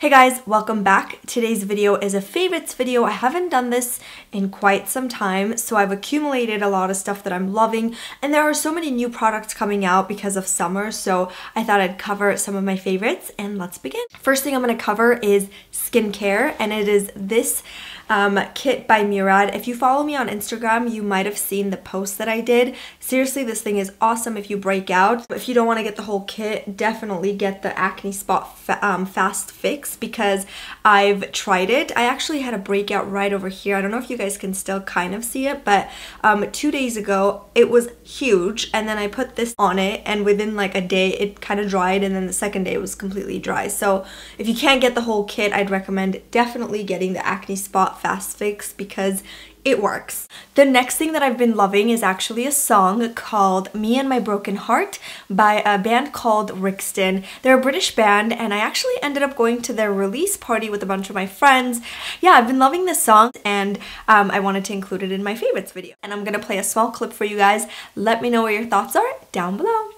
Hey guys, welcome back. Today's video is a favorites video. I haven't done this in quite some time, so I've accumulated a lot of stuff that I'm loving, and there are so many new products coming out because of summer, so I thought I'd cover some of my favorites, and let's begin. First thing I'm to cover is skincare, and it is this um, kit by Murad. If you follow me on Instagram, you might have seen the post that I did. Seriously, this thing is awesome if you break out. If you don't want to get the whole kit, definitely get the acne spot fa um, fast fix because I've tried it. I actually had a breakout right over here. I don't know if you guys can still kind of see it, but um, two days ago it was huge and then I put this on it and within like a day it kind of dried and then the second day it was completely dry. So if you can't get the whole kit, I'd recommend definitely getting the acne spot fast fix because it works. The next thing that I've been loving is actually a song called Me and My Broken Heart by a band called Rixton. They're a British band and I actually ended up going to their release party with a bunch of my friends. Yeah, I've been loving this song and um, I wanted to include it in my favorites video. And I'm gonna play a small clip for you guys. Let me know what your thoughts are down below.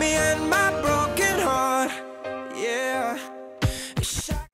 Me and my broken heart. Yeah.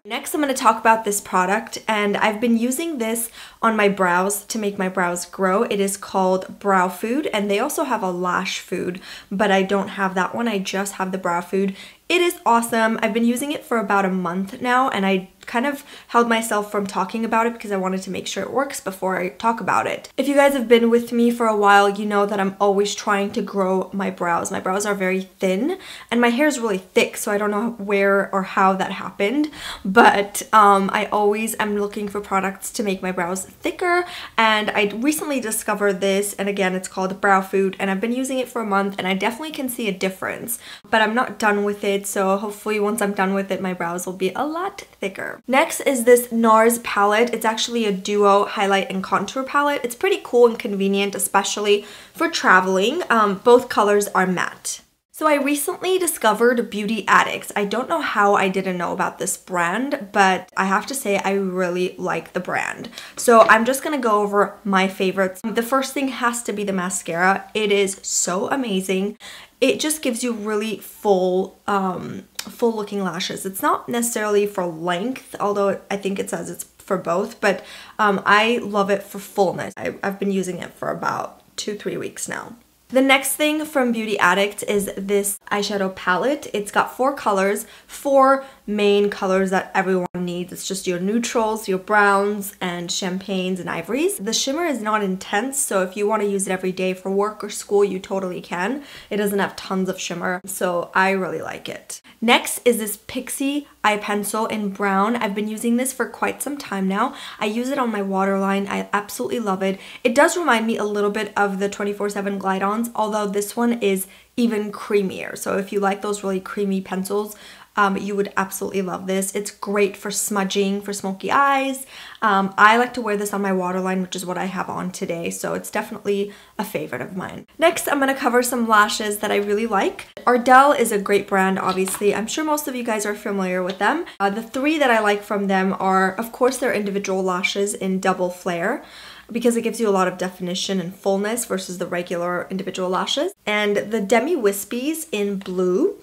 Next, I'm going to talk about this product, and I've been using this on my brows to make my brows grow. It is called Brow Food, and they also have a lash food, but I don't have that one. I just have the Brow Food. It is awesome. I've been using it for about a month now, and I kind of held myself from talking about it because I wanted to make sure it works before I talk about it. If you guys have been with me for a while, you know that I'm always trying to grow my brows. My brows are very thin and my hair is really thick, so I don't know where or how that happened, but um, I always am looking for products to make my brows thicker and I recently discovered this and again it's called Brow Food and I've been using it for a month and I definitely can see a difference, but I'm not done with it, so hopefully once I'm done with it, my brows will be a lot thicker. Next is this NARS palette. It's actually a duo highlight and contour palette. It's pretty cool and convenient, especially for traveling. Um, both colors are matte. So I recently discovered Beauty Addicts. I don't know how I didn't know about this brand, but I have to say I really like the brand. So I'm just gonna go over my favorites. The first thing has to be the mascara. It is so amazing. It just gives you really full um, full looking lashes. It's not necessarily for length, although I think it says it's for both, but um, I love it for fullness. I, I've been using it for about two, three weeks now. The next thing from Beauty Addict is this eyeshadow palette. It's got four colors, four main colors that everyone needs. It's just your neutrals, your browns, and champagnes and ivories. The shimmer is not intense, so if you want to use it every day for work or school, you totally can. It doesn't have tons of shimmer, so I really like it. Next is this Pixi eye pencil in brown. I've been using this for quite some time now. I use it on my waterline. I absolutely love it. It does remind me a little bit of the 24-7 Glide-Ons, although this one is even creamier. So if you like those really creamy pencils, um, you would absolutely love this. It's great for smudging, for smoky eyes. Um, I like to wear this on my waterline, which is what I have on today, so it's definitely a favorite of mine. Next, I'm going to cover some lashes that I really like. Ardell is a great brand, obviously. I'm sure most of you guys are familiar with them. Uh, the three that I like from them are, of course, their individual lashes in double flare because it gives you a lot of definition and fullness versus the regular individual lashes. And the Demi Wispies in blue.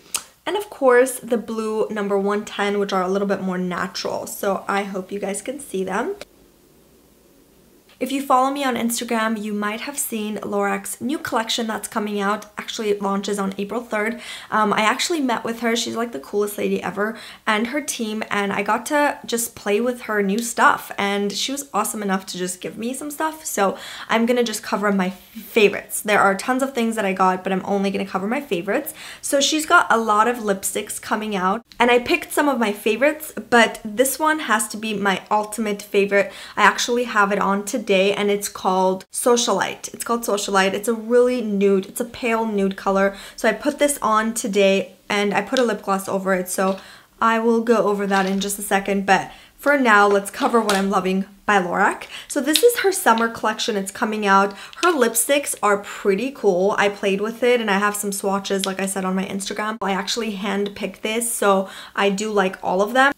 And of course the blue number 110 which are a little bit more natural. So I hope you guys can see them if you follow me on Instagram, you might have seen Lorac's new collection that's coming out. Actually, it launches on April 3rd. Um, I actually met with her. She's like the coolest lady ever and her team and I got to just play with her new stuff and she was awesome enough to just give me some stuff. So I'm going to just cover my favorites. There are tons of things that I got, but I'm only going to cover my favorites. So she's got a lot of lipsticks coming out and I picked some of my favorites, but this one has to be my ultimate favorite. I actually have it on today and it's called Socialite. It's called Socialite. It's a really nude, it's a pale nude color. So I put this on today and I put a lip gloss over it. So I will go over that in just a second. But for now, let's cover what I'm loving by Lorac. So this is her summer collection. It's coming out. Her lipsticks are pretty cool. I played with it and I have some swatches, like I said, on my Instagram. I actually hand picked this, so I do like all of them.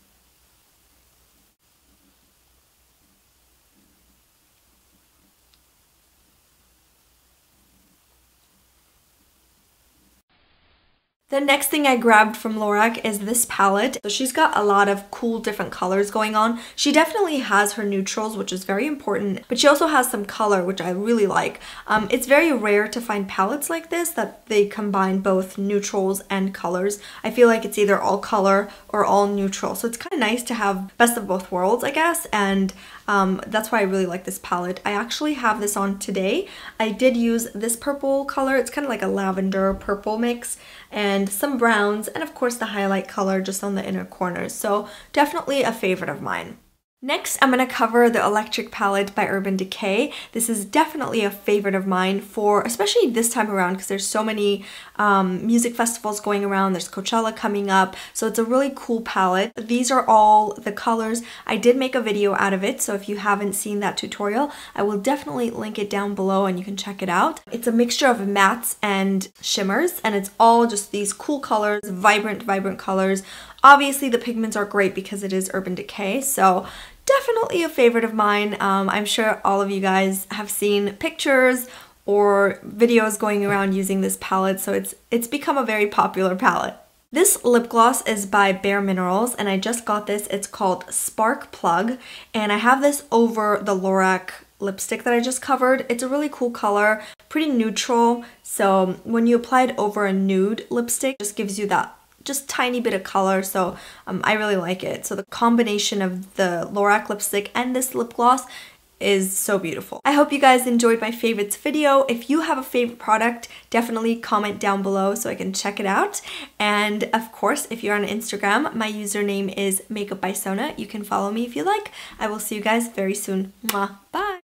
The next thing I grabbed from Lorac is this palette. So she's got a lot of cool different colors going on. She definitely has her neutrals, which is very important, but she also has some color, which I really like. Um, it's very rare to find palettes like this that they combine both neutrals and colors. I feel like it's either all color or all neutral. So it's kind of nice to have best of both worlds, I guess. And um, that's why I really like this palette. I actually have this on today. I did use this purple color. It's kind of like a lavender purple mix and some browns and of course the highlight color just on the inner corners. So definitely a favorite of mine. Next, I'm going to cover the Electric Palette by Urban Decay. This is definitely a favorite of mine for, especially this time around, because there's so many um, music festivals going around. There's Coachella coming up, so it's a really cool palette. These are all the colors. I did make a video out of it, so if you haven't seen that tutorial, I will definitely link it down below and you can check it out. It's a mixture of mattes and shimmers, and it's all just these cool colors, vibrant, vibrant colors. Obviously, the pigments are great because it is Urban Decay, so definitely a favorite of mine. Um, I'm sure all of you guys have seen pictures or videos going around using this palette, so it's, it's become a very popular palette. This lip gloss is by Bare Minerals and I just got this. It's called Spark Plug and I have this over the Lorac lipstick that I just covered. It's a really cool color, pretty neutral. So when you apply it over a nude lipstick, just gives you that just tiny bit of color so um, I really like it. So the combination of the Lorac lipstick and this lip gloss is so beautiful. I hope you guys enjoyed my favorites video. If you have a favorite product, definitely comment down below so I can check it out. And of course, if you're on Instagram, my username is Makeup by Sona. You can follow me if you like. I will see you guys very soon. Mwah. Bye!